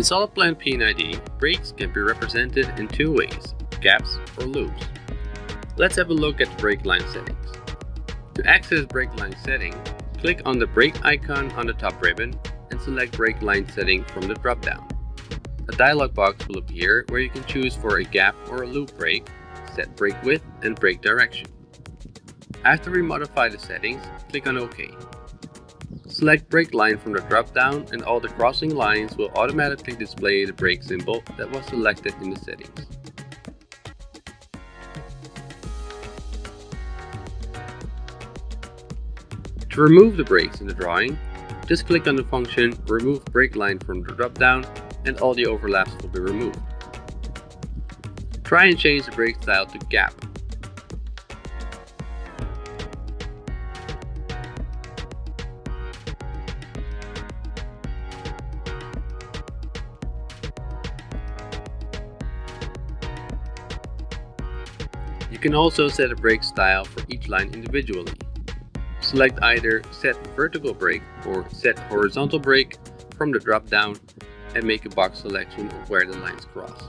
In solid Plan PNID, breaks can be represented in two ways, gaps or loops. Let's have a look at break line settings. To access break line setting, click on the break icon on the top ribbon and select break line setting from the drop-down. A dialog box will appear where you can choose for a gap or a loop break, set break width and break direction. After we modify the settings, click on OK. Select break line from the drop-down and all the crossing lines will automatically display the break symbol that was selected in the settings. To remove the breaks in the drawing, just click on the function Remove Break Line from the drop-down and all the overlaps will be removed. Try and change the break style to Gap. You can also set a break style for each line individually. Select either Set Vertical Break or Set Horizontal Break from the drop-down and make a box selection of where the lines cross.